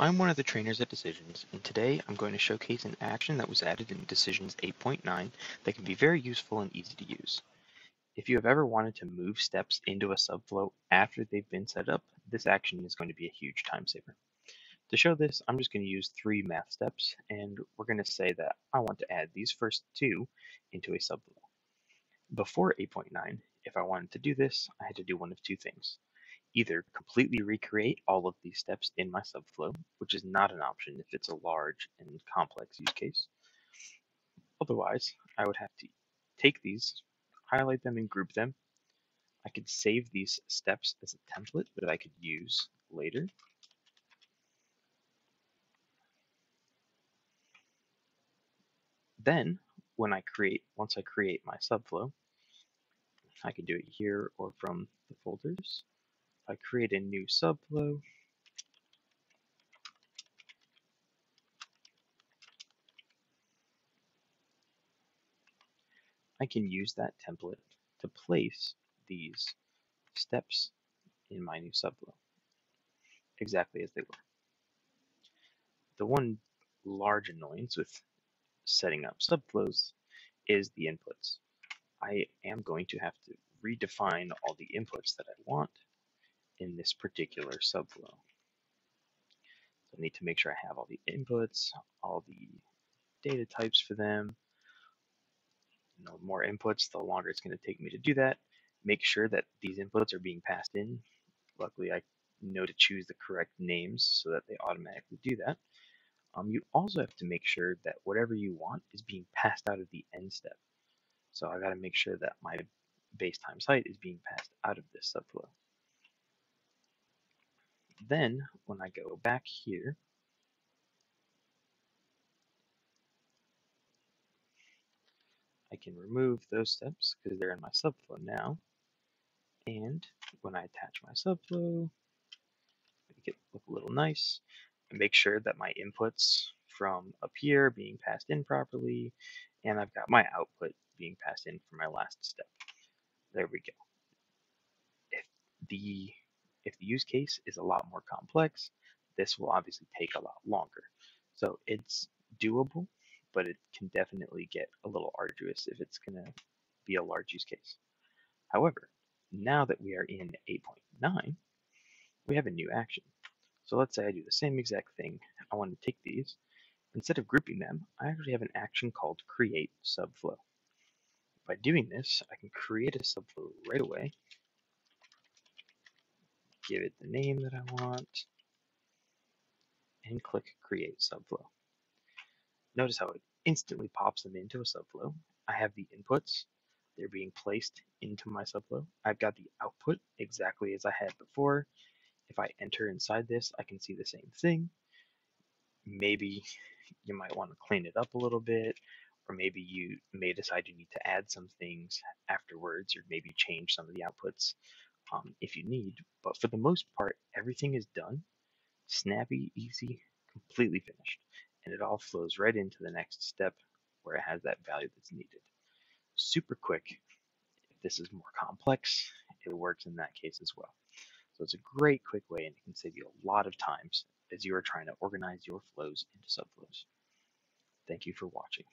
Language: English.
I'm one of the trainers at Decisions, and today I'm going to showcase an action that was added in Decisions 8.9 that can be very useful and easy to use. If you have ever wanted to move steps into a subflow after they've been set up, this action is going to be a huge time saver. To show this, I'm just going to use three math steps, and we're going to say that I want to add these first two into a subflow. Before 8.9, if I wanted to do this, I had to do one of two things either completely recreate all of these steps in my subflow, which is not an option if it's a large and complex use case. Otherwise, I would have to take these, highlight them and group them. I could save these steps as a template that I could use later. Then, when I create, once I create my subflow, I can do it here or from the folders. I create a new subflow. I can use that template to place these steps in my new subflow exactly as they were. The one large annoyance with setting up subflows is the inputs. I am going to have to redefine all the inputs that I want in this particular subflow. So I need to make sure I have all the inputs, all the data types for them. You know, the more inputs, the longer it's going to take me to do that. Make sure that these inputs are being passed in. Luckily, I know to choose the correct names so that they automatically do that. Um, you also have to make sure that whatever you want is being passed out of the end step. So I've got to make sure that my base time height is being passed out of this subflow. Then, when I go back here, I can remove those steps because they're in my subflow now. And when I attach my subflow, make it look a little nice, and make sure that my inputs from up here being passed in properly, and I've got my output being passed in for my last step. There we go. If the if the use case is a lot more complex, this will obviously take a lot longer. So it's doable, but it can definitely get a little arduous if it's going to be a large use case. However, now that we are in 8.9, we have a new action. So let's say I do the same exact thing. I want to take these. Instead of grouping them, I actually have an action called create subflow. By doing this, I can create a subflow right away give it the name that I want, and click Create Subflow. Notice how it instantly pops them into a subflow. I have the inputs, they're being placed into my subflow. I've got the output exactly as I had before. If I enter inside this, I can see the same thing. Maybe you might want to clean it up a little bit, or maybe you may decide you need to add some things afterwards, or maybe change some of the outputs um, if you need. But for the most part, everything is done, snappy, easy, completely finished. And it all flows right into the next step where it has that value that's needed. Super quick. If this is more complex, it works in that case as well. So it's a great quick way and it can save you a lot of times as you are trying to organize your flows into subflows. Thank you for watching.